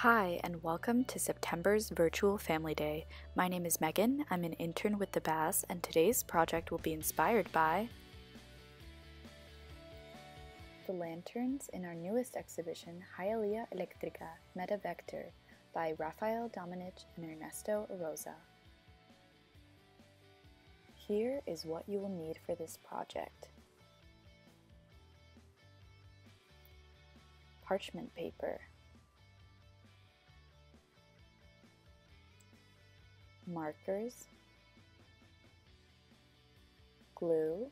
Hi, and welcome to September's Virtual Family Day. My name is Megan, I'm an intern with the Bass, and today's project will be inspired by the lanterns in our newest exhibition, Hialeah Electrica Metavector by Rafael Domenech and Ernesto Oroza. Here is what you will need for this project. Parchment paper markers, glue,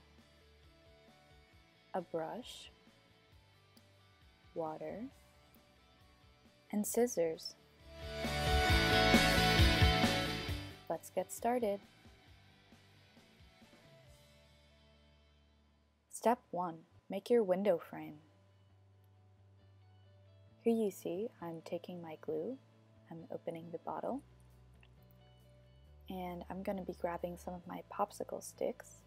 a brush, water, and scissors. Let's get started. Step 1. Make your window frame. Here you see I'm taking my glue, I'm opening the bottle, and I'm going to be grabbing some of my popsicle sticks.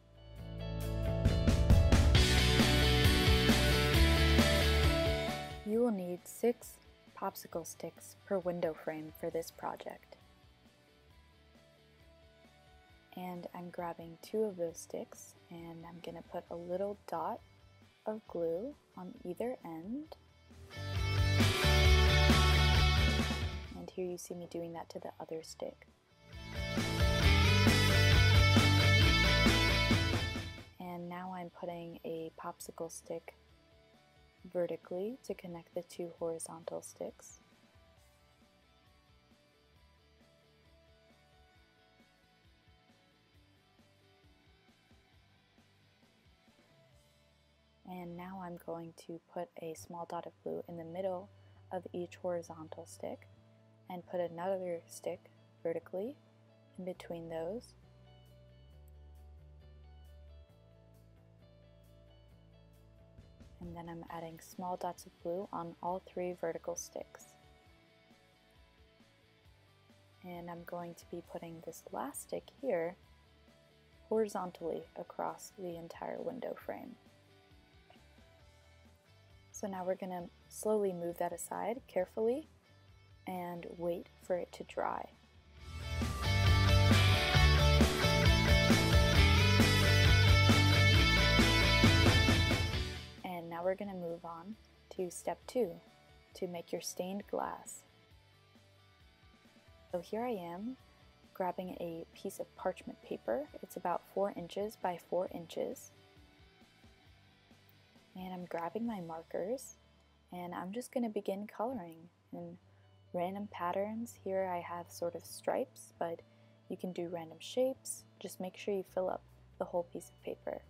You will need six popsicle sticks per window frame for this project. And I'm grabbing two of those sticks and I'm going to put a little dot of glue on either end. And here you see me doing that to the other stick. Putting a popsicle stick vertically to connect the two horizontal sticks. And now I'm going to put a small dot of glue in the middle of each horizontal stick and put another stick vertically in between those. And then I'm adding small dots of blue on all three vertical sticks. And I'm going to be putting this last stick here horizontally across the entire window frame. So now we're going to slowly move that aside carefully and wait for it to dry. Step two, to make your stained glass. So here I am grabbing a piece of parchment paper. It's about four inches by four inches. And I'm grabbing my markers and I'm just going to begin coloring in random patterns. Here I have sort of stripes, but you can do random shapes. Just make sure you fill up the whole piece of paper.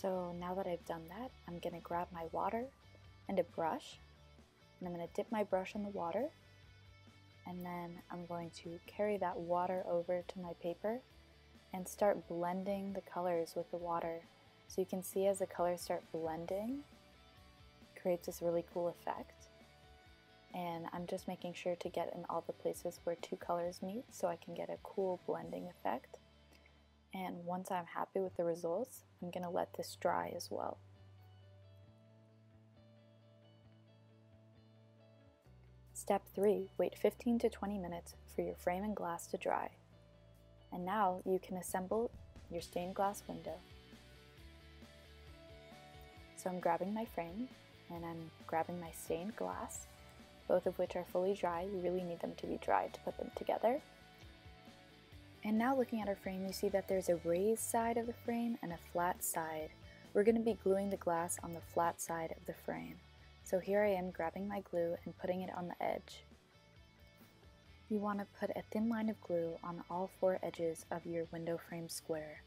So now that I've done that, I'm going to grab my water and a brush. And I'm going to dip my brush in the water. And then I'm going to carry that water over to my paper and start blending the colors with the water. So you can see as the colors start blending, creates this really cool effect. And I'm just making sure to get in all the places where two colors meet so I can get a cool blending effect. And once I'm happy with the results, I'm going to let this dry as well. Step 3. Wait 15 to 20 minutes for your frame and glass to dry. And now you can assemble your stained glass window. So I'm grabbing my frame and I'm grabbing my stained glass, both of which are fully dry. You really need them to be dry to put them together. And now looking at our frame, you see that there's a raised side of the frame and a flat side. We're going to be gluing the glass on the flat side of the frame. So here I am grabbing my glue and putting it on the edge. You want to put a thin line of glue on all four edges of your window frame square.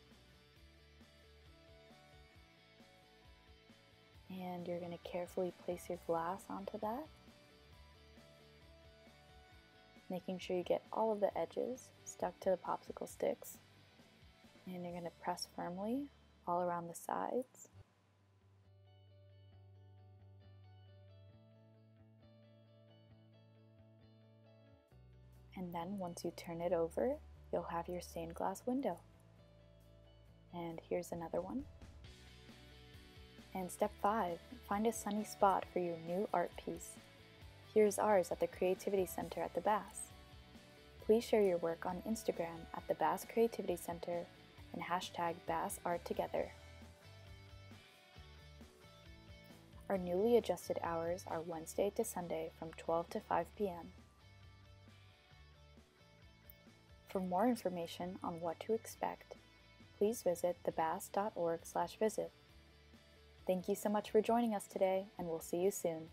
And you're going to carefully place your glass onto that making sure you get all of the edges stuck to the popsicle sticks. And you're going to press firmly all around the sides. And then once you turn it over, you'll have your stained glass window. And here's another one. And step five, find a sunny spot for your new art piece. Here's ours at the Creativity Center at the Bass. Please share your work on Instagram at the Bass Creativity Center and hashtag Bass Art Together. Our newly adjusted hours are Wednesday to Sunday from 12 to 5 p.m. For more information on what to expect, please visit thebass.org/visit. Thank you so much for joining us today, and we'll see you soon.